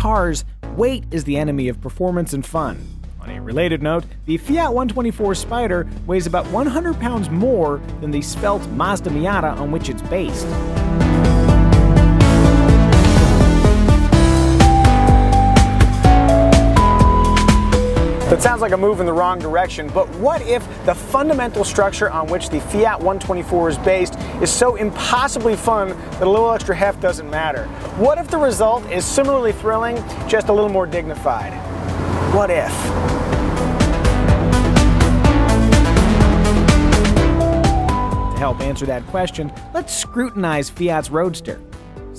cars, weight is the enemy of performance and fun. On a related note, the Fiat 124 Spider weighs about 100 pounds more than the svelte Mazda Miata on which it's based. That sounds like a move in the wrong direction, but what if the fundamental structure on which the Fiat 124 is based is so impossibly fun that a little extra heft doesn't matter? What if the result is similarly thrilling, just a little more dignified? What if? To help answer that question, let's scrutinize Fiat's Roadster.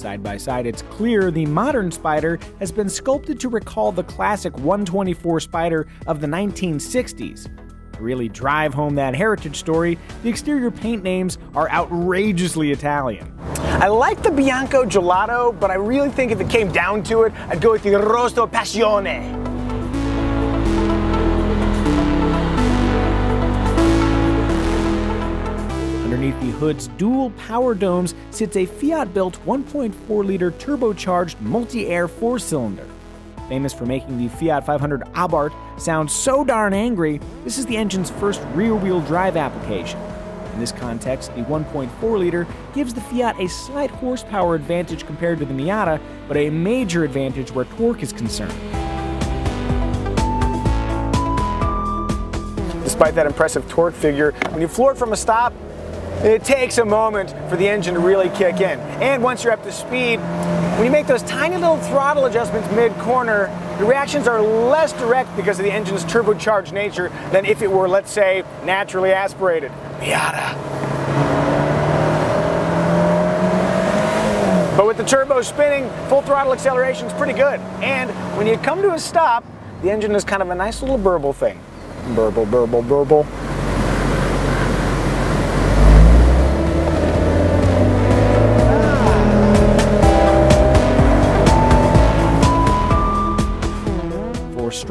Side by side, it's clear the modern Spider has been sculpted to recall the classic 124 Spider of the 1960s. To really drive home that heritage story, the exterior paint names are outrageously Italian. I like the Bianco Gelato, but I really think if it came down to it, I'd go with the Rosso Passione. Underneath the hood's dual power domes sits a Fiat built 1.4 liter turbocharged multi air four cylinder. Famous for making the Fiat 500 Abarth sound so darn angry, this is the engine's first rear wheel drive application. In this context, the 1.4 liter gives the Fiat a slight horsepower advantage compared to the Miata, but a major advantage where torque is concerned. Despite that impressive torque figure, when you floor it from a stop, it takes a moment for the engine to really kick in. And once you're up to speed, when you make those tiny little throttle adjustments mid-corner, the reactions are less direct because of the engine's turbocharged nature than if it were, let's say, naturally aspirated. Miata. But with the turbo spinning, full throttle acceleration is pretty good. And when you come to a stop, the engine is kind of a nice little burble thing. Burble, burble, burble.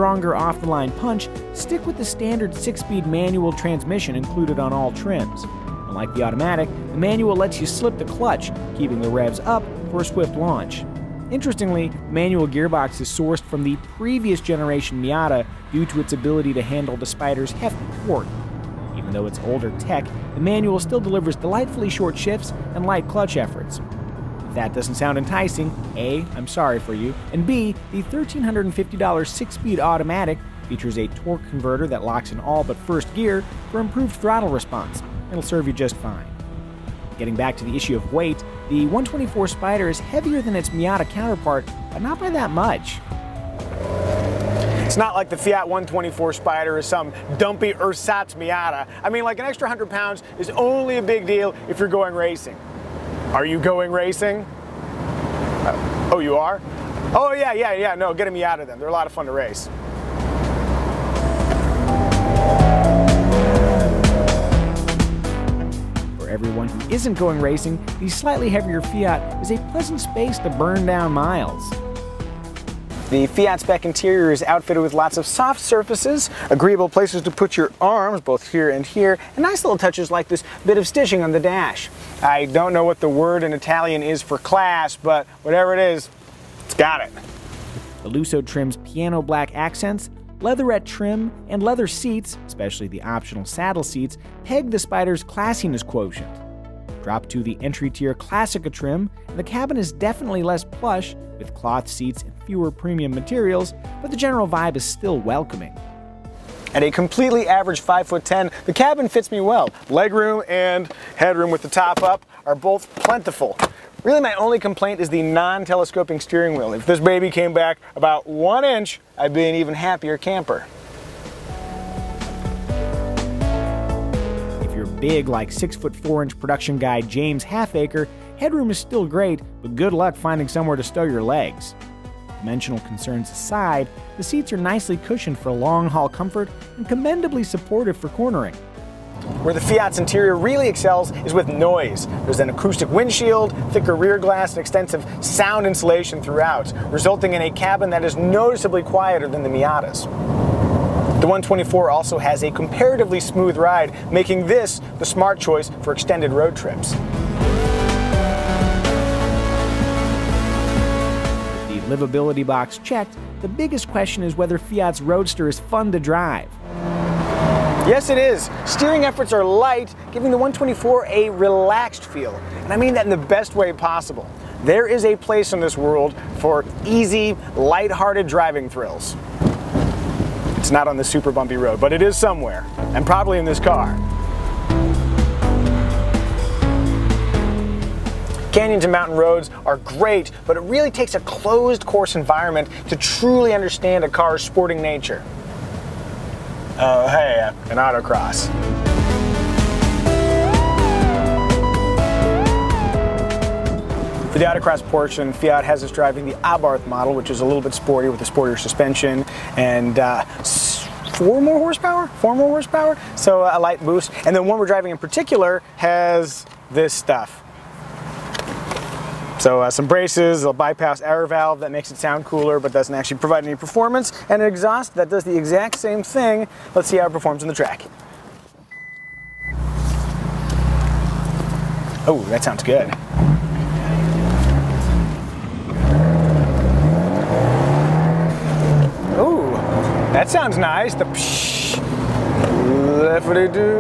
Stronger off the line punch, stick with the standard 6 speed manual transmission included on all trims. Unlike the automatic, the manual lets you slip the clutch, keeping the revs up for a swift launch. Interestingly, the manual gearbox is sourced from the previous generation Miata due to its ability to handle the Spider's hefty torque. Even though it's older tech, the manual still delivers delightfully short shifts and light clutch efforts. That doesn't sound enticing, A, I'm sorry for you, and B, the $1,350 six speed automatic features a torque converter that locks in all but first gear for improved throttle response. It'll serve you just fine. Getting back to the issue of weight, the 124 Spider is heavier than its Miata counterpart, but not by that much. It's not like the Fiat 124 Spider is some dumpy ersatz Miata. I mean, like an extra 100 pounds is only a big deal if you're going racing. Are you going racing? Uh, oh, you are? Oh, yeah, yeah, yeah. No, getting me out of them. They're a lot of fun to race. For everyone who isn't going racing, the slightly heavier Fiat is a pleasant space to burn down miles. The Fiat spec interior is outfitted with lots of soft surfaces, agreeable places to put your arms, both here and here, and nice little touches like this bit of stitching on the dash. I don't know what the word in Italian is for class, but whatever it is, it's got it. The Lusso trim's piano black accents, leatherette trim, and leather seats, especially the optional saddle seats, peg the Spider's classiness quotient. Drop to the entry tier Classica trim, and the cabin is definitely less plush, with cloth seats and fewer premium materials, but the general vibe is still welcoming. At a completely average 5 foot 10, the cabin fits me well. Legroom and headroom with the top up are both plentiful. Really my only complaint is the non-telescoping steering wheel. If this baby came back about one inch, I'd be an even happier camper. Big like 6 foot 4 inch production guy James Halfacre, headroom is still great, but good luck finding somewhere to stow your legs. Dimensional concerns aside, the seats are nicely cushioned for long haul comfort and commendably supportive for cornering. Where the Fiat's interior really excels is with noise. There's an acoustic windshield, thicker rear glass, and extensive sound insulation throughout, resulting in a cabin that is noticeably quieter than the Miatas. The 124 also has a comparatively smooth ride, making this the smart choice for extended road trips. The livability box checked, the biggest question is whether Fiat's Roadster is fun to drive. Yes, it is. Steering efforts are light, giving the 124 a relaxed feel. And I mean that in the best way possible. There is a place in this world for easy, light-hearted driving thrills. It's not on the super bumpy road, but it is somewhere, and probably in this car. Canyons and mountain roads are great, but it really takes a closed course environment to truly understand a car's sporting nature. Oh, hey, an autocross. For the autocross portion, Fiat has us driving the Abarth model, which is a little bit sporty with a sportier suspension and uh, four more horsepower, four more horsepower, so a light boost. And the one we're driving in particular has this stuff. So uh, some braces, a bypass air valve that makes it sound cooler but doesn't actually provide any performance, and an exhaust that does the exact same thing. Let's see how it performs on the track. Oh, that sounds good. Oh, that sounds nice. The psh, do.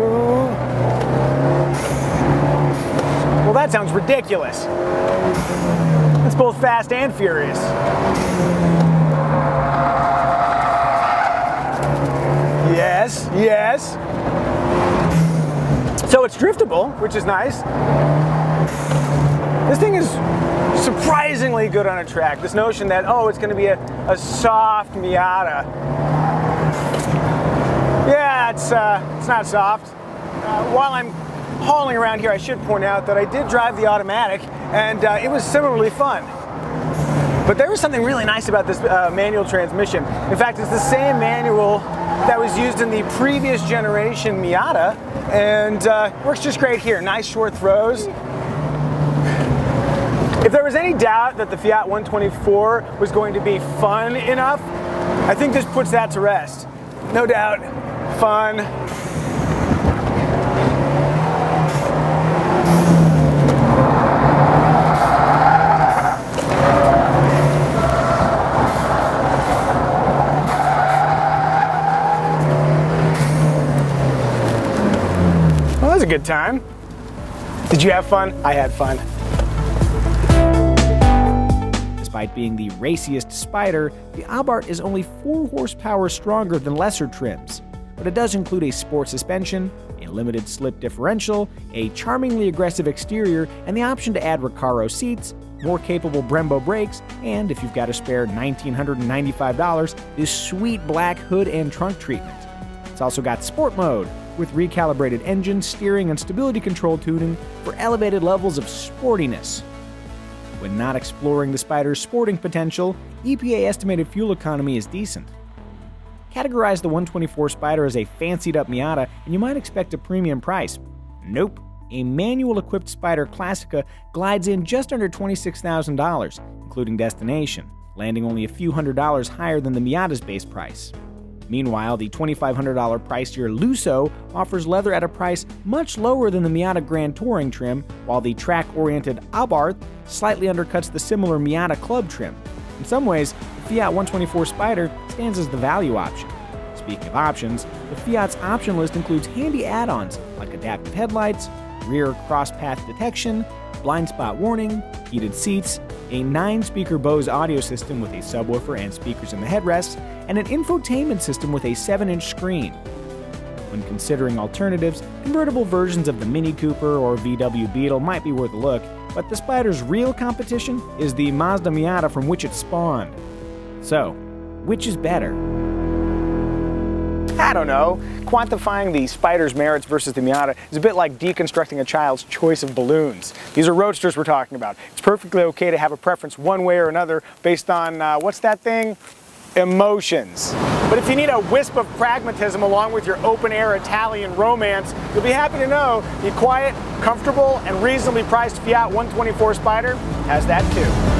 Well, that sounds ridiculous. It's both fast and furious. Yes, yes. So it's driftable, which is nice. This thing is surprisingly good on a track. This notion that, oh, it's going to be a, a soft Miata. It's, uh, it's not soft. Uh, while I'm hauling around here, I should point out that I did drive the automatic and uh, it was similarly fun. But there was something really nice about this uh, manual transmission. In fact, it's the same manual that was used in the previous generation Miata and uh, works just great here. Nice short throws. If there was any doubt that the Fiat 124 was going to be fun enough, I think this puts that to rest. No doubt, fun, Well, that was a good time. Did you have fun? I had fun. Despite being the raciest Spider, the Abarth is only 4 horsepower stronger than lesser trims, but it does include a sport suspension, a limited slip differential, a charmingly aggressive exterior, and the option to add Recaro seats, more capable Brembo brakes, and if you've got a spare $1,995, this sweet black hood and trunk treatment. It's also got Sport Mode, with recalibrated engine, steering, and stability control tuning for elevated levels of sportiness. When not exploring the Spider's sporting potential, EPA estimated fuel economy is decent. Categorize the 124 Spider as a fancied up Miata, and you might expect a premium price. Nope. A manual equipped Spider Classica glides in just under $26,000, including destination, landing only a few hundred dollars higher than the Miata's base price. Meanwhile, the $2,500 pricier Lusso offers leather at a price much lower than the Miata Grand Touring trim, while the track-oriented Abarth slightly undercuts the similar Miata Club trim. In some ways, Fiat 124 Spider stands as the value option. Speaking of options, the Fiat's option list includes handy add-ons like adaptive headlights, rear cross-path detection, blind spot warning, heated seats, a 9-speaker Bose audio system with a subwoofer and speakers in the headrests, and an infotainment system with a 7-inch screen. When considering alternatives, convertible versions of the Mini Cooper or VW Beetle might be worth a look, but the Spider's real competition is the Mazda Miata from which it spawned. So, which is better? I don't know. Quantifying the Spider's merits versus the Miata is a bit like deconstructing a child's choice of balloons. These are roadsters we're talking about. It's perfectly okay to have a preference one way or another based on, uh, what's that thing? Emotions. But if you need a wisp of pragmatism along with your open-air Italian romance, you'll be happy to know the quiet, comfortable, and reasonably priced Fiat 124 Spider has that too.